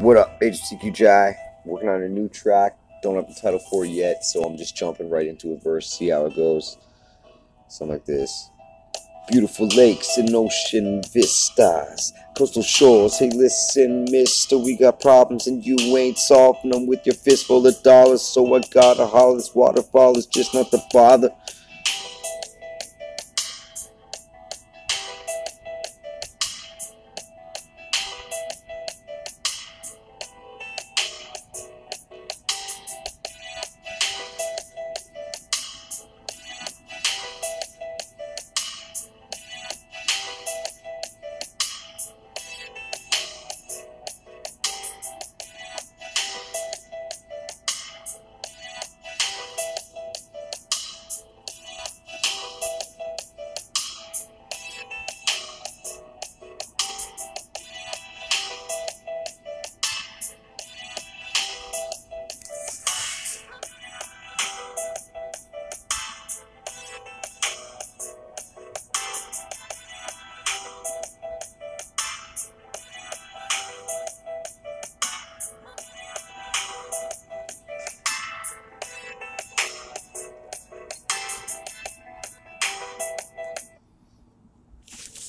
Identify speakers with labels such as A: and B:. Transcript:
A: What up, HCQ Jai? Working on a new track. Don't have the title for it yet, so I'm just jumping right into a verse, see how it goes. Something like this. Beautiful lakes and ocean vistas, coastal shores. Hey, listen, mister, we got problems and you ain't solving them with your fistful of dollars. So I gotta holler, this waterfall is just not the bother.